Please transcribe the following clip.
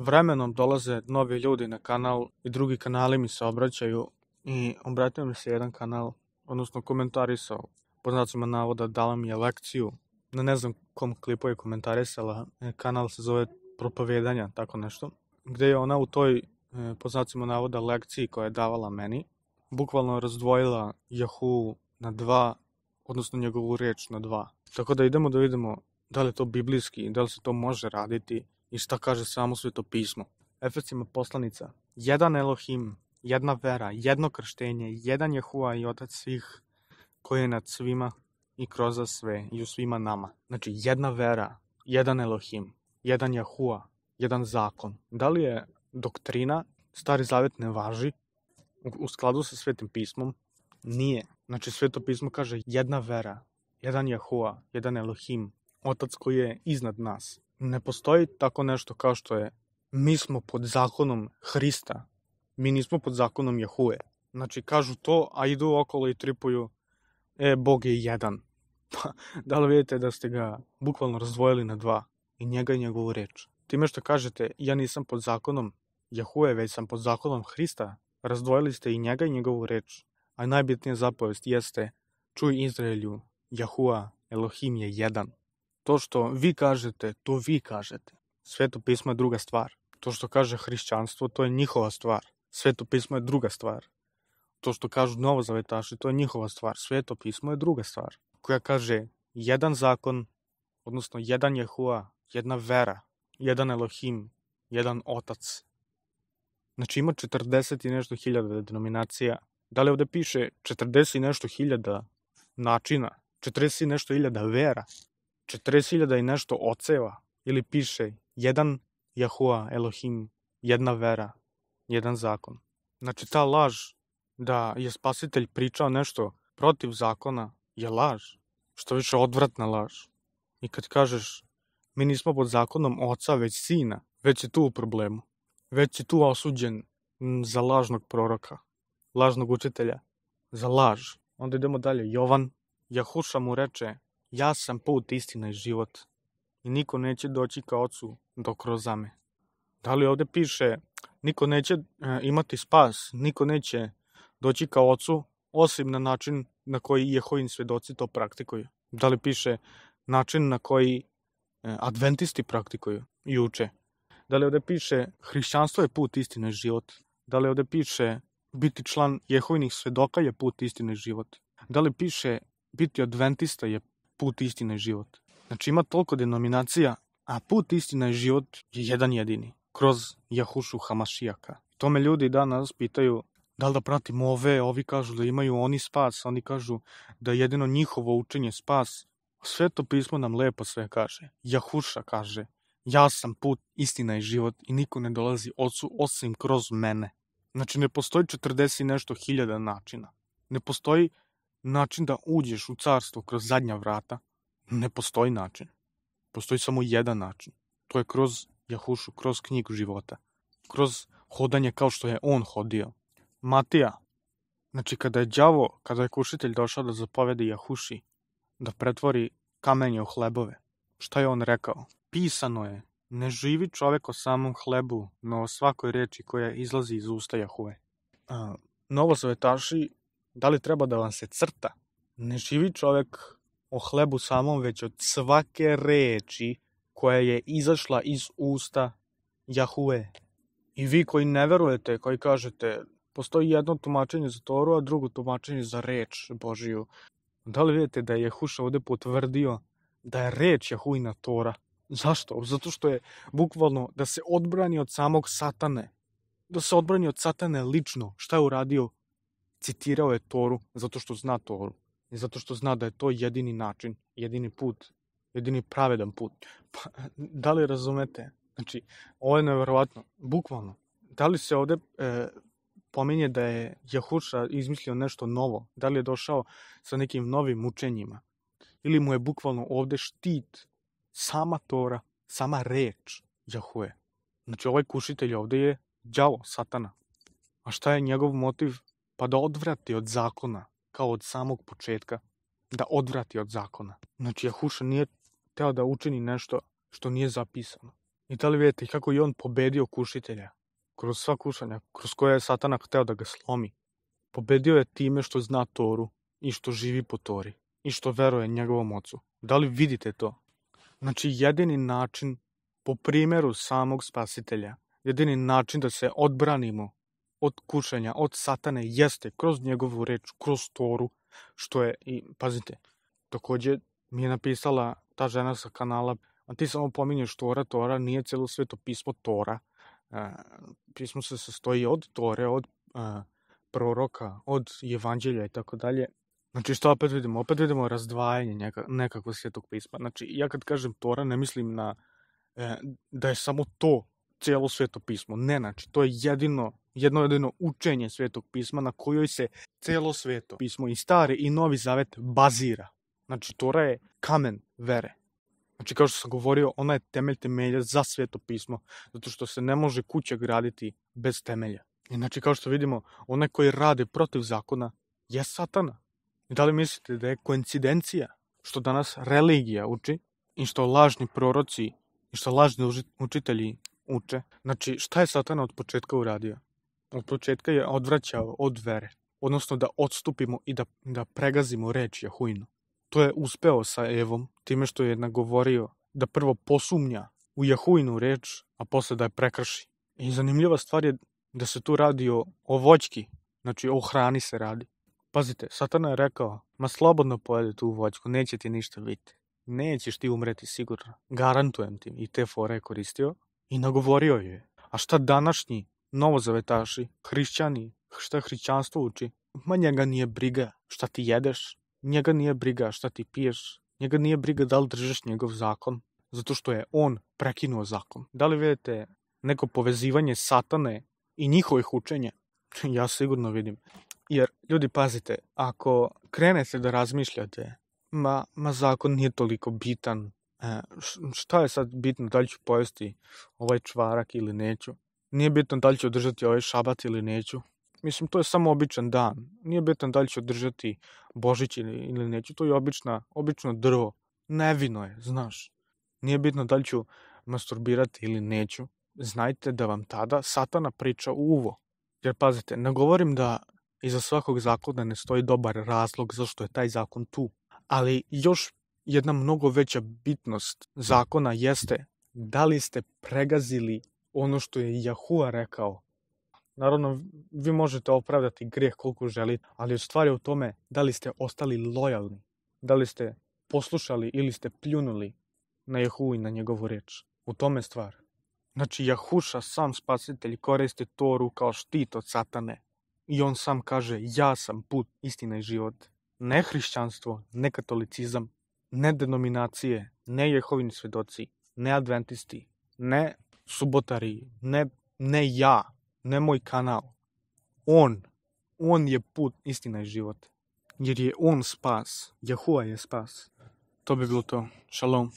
vremenom dolaze novi ljudi na kanal i drugi kanali mi se obraćaju i obratio mi se jedan kanal, odnosno komentarisao, po znacima navoda, dala mi je lekciju, na ne znam kom klipu je komentarisala, e, kanal se zove propovedanja, tako nešto, gde je ona u toj, e, po znacima navoda, lekciji koja je davala meni, bukvalno razdvojila Yahoo na dva, odnosno njegovu reč na dva. Tako da idemo da vidimo da li je to biblijski, da li se to može raditi i šta kaže samo sveto pismo. Efesima poslanica, jedan Elohim, jedna vera, jedno krštenje, jedan Jehua i otac svih koji je nad svima i kroz sve i u svima nama. Znači, jedna vera, jedan Elohim, jedan Jehua, jedan zakon. Da li je doktrina, stari zavet ne važi u skladu sa svetim pismom? Nije. Znači, sveto pismo kaže jedna vera, jedan Jehua, jedan Elohim, otac koji je iznad nas. Ne postoji tako nešto kao što je mi smo pod zakonom Hrista, mi nismo pod zakonom Jahue. Znači, kažu to, a idu okolo i tripuju, e, Bog je jedan. Pa, da li vidite da ste ga bukvalno razdvojili na dva, i njega i njegovu reč? Time što kažete, ja nisam pod zakonom Jahue, već sam pod zakonom Hrista, razdvojili ste i njega i njegovu reč. A najbitnija zapovest jeste, čuj Izraelju, Jahua, Elohim je jedan. To što vi kažete, to vi kažete. Sveto pismo je druga stvar. To što kaže hrišćanstvo, to je njihova stvar. Sveto pismo je druga stvar. To što kažu novozavetaši, to je njihova stvar. Sveto pismo je druga stvar. Koja kaže jedan zakon, odnosno jedan Jehua, jedna vera, jedan Elohim, jedan otac. Znači ima 40 i nešto hiljada denominacija. Da li ovde piše 40 i nešto hiljada načina, 40 i nešto hiljada vera, 40.000 i nešto oceva, ili piše jedan Jahua, Elohim, jedna vera, jedan zakon. Znači ta laž da je spasitelj pričao nešto protiv zakona je laž, što više odvratna laž. I kad kažeš mi nismo pod zakonom oca, već sina, već je tu u problemu. Već je tu osuđen za lažnog proroka, lažnog učitelja, za laž. Onda idemo dalje. Jovan, Jahuša mu reče, Ja sam put, istina i život. I niko neće doći ka ocu do kroz me. Da li ovde piše, niko neće e, imati spas, niko neće doći ka ocu, osim na način na koji Jehovin svedoci to praktikuju. Da li piše način na koji e, adventisti praktikuju i uče. Da li ovde piše hrišćanstvo je put, istina i život. Da li ovde piše biti član Jehovinih svedoka je put, istina i život. Da li piše biti adventista je put, istina i život. Znači ima toliko denominacija, a put, istina i život je jedan jedini, kroz Jahušu Hamašijaka. To me ljudi danas pitaju da li da pratimo ove, ovi kažu da imaju oni spas, oni kažu da jedino njihovo učenje spas. Sve to pismo nam lepo sve kaže. Jahuša kaže, ja sam put, istina i život i niko ne dolazi ocu osim kroz mene. Znači ne postoji 40 i nešto hiljada načina. Ne postoji način da uđeš u carstvo kroz zadnja vrata, ne postoji način. Postoji samo jedan način. To je kroz Jahušu, kroz knjigu života. Kroz hodanje kao što je on hodio. Matija, znači kada je đavo, kada je kušitelj došao da zapovede Jahuši, da pretvori kamenje u hlebove, šta je on rekao? Pisano je, ne živi čovek o samom hlebu, no o svakoj reči koja izlazi iz usta Jahuve. Novosvetaši Da li treba da vam se crta? Ne živi čovek o hlebu samom, već od svake reči koja je izašla iz usta Jahue. I vi koji ne verujete, koji kažete, postoji jedno tumačenje za Toru, a drugo tumačenje za reč Božiju. Da li vidite da je Jehuša ovde potvrdio da je reč Jahuina Tora? Zašto? Zato što je bukvalno da se odbrani od samog satane. Da se odbrani od satane lično. Šta je uradio? Citirao je Toru zato što zna Toru i zato što zna da je to jedini način, jedini put, jedini pravedan put. Pa, da li razumete? Znači, ovo je neverovatno, bukvalno. Da li se ovde e, pominje da je Jahuša izmislio nešto novo? Da li je došao sa nekim novim učenjima? Ili mu je bukvalno ovde štit sama Tora, sama reč Jahue? Znači, ovaj kušitelj ovde je đavo, satana. A šta je njegov motiv? Pa da odvrati od zakona, kao od samog početka, da odvrati od zakona. Znači, Jahuša nije teo da učini nešto što nije zapisano. I da li vidite kako je on pobedio kušitelja? Kroz sva kušanja, kroz koje je satana hteo da ga slomi. Pobedio je time što zna Toru i što živi po Tori i što veruje njegovom ocu. Da li vidite to? Znači, jedini način, po primjeru samog spasitelja, jedini način da se odbranimo od kušanja, od satane, jeste kroz njegovu reč, kroz Toru, što je, i pazite, takođe mi je napisala ta žena sa kanala, a ti samo pominješ Tora, Tora, nije celo sveto pismo Tora. E, pismo se sastoji od Tore, od e, proroka, od evanđelja i tako dalje. Znači što opet vidimo? Opet vidimo razdvajanje neka, nekakvog svetog pisma. Znači ja kad kažem Tora ne mislim na e, da je samo to cijelo sveto pismo. Ne, znači to je jedino, jedno jedino učenje svetog pisma na kojoj se celo sveto pismo i stari i novi zavet bazira. Znači Tora je kamen vere. Znači, kao što sam govorio, ona je temelj temelja za sveto pismo, zato što se ne može kuća graditi bez temelja. I znači, kao što vidimo, onaj koji rade protiv zakona je satana. I da li mislite da je koincidencija što danas religija uči i što lažni proroci i što lažni učitelji uče? Znači, šta je satana od početka uradio? Od početka je odvraćao od vere, odnosno da odstupimo i da, da pregazimo reč Jahuinu. To je uspeo sa Evom, time što je nagovorio da prvo posumnja u Jahuinu reč, a posle da je prekrši. I zanimljiva stvar je da se tu radi o, o voćki, znači o hrani se radi. Pazite, Satana je rekao, ma slobodno pojede tu voćku, neće ti ništa biti. Nećeš ti umreti sigurno. Garantujem ti. I te fore je koristio i nagovorio je. A šta današnji novozavetaši, hrišćani, šta hrišćanstvo uči? Ma njega nije briga šta ti jedeš, njega nije briga šta ti piješ, njega nije briga da li držiš njegov zakon, zato što je on prekinuo zakon. Da li vidite neko povezivanje satane i njihovih učenja? ja sigurno vidim. Jer, ljudi, pazite, ako krenete da razmišljate, ma, ma zakon nije toliko bitan, e, šta je sad bitno, da li ću pojesti ovaj čvarak ili neću? Nije bitno da li ću održati ovaj šabat ili neću. Mislim, to je samo običan dan. Nije bitno da li ću održati Božić ili, ili neću. To je obična, obično drvo. Nevino je, znaš. Nije bitno da li ću masturbirati ili neću. Znajte da vam tada satana priča uvo. Jer pazite, ne govorim da iza svakog zakona ne stoji dobar razlog zašto je taj zakon tu. Ali još jedna mnogo veća bitnost zakona jeste da li ste pregazili ono što je Jahua rekao Naravno, vi možete opravdati greh koliko želite, ali stvar je u tome da li ste ostali lojalni, da li ste poslušali ili ste pljunuli na Jehu i na njegovu reč. U tome stvar. Znači, Jahuša, sam spasitelj, koristi Toru kao štit od satane. I on sam kaže, ja sam put, istina i život. Ne hrišćanstvo, ne katolicizam, ne denominacije, ne Jehovini svedoci, ne adventisti, ne subotari, ne, ne ja, ne moj kanal. On, on je put, istina i život. Jer je on spas. Jahua je spas. To bi bilo to. Shalom.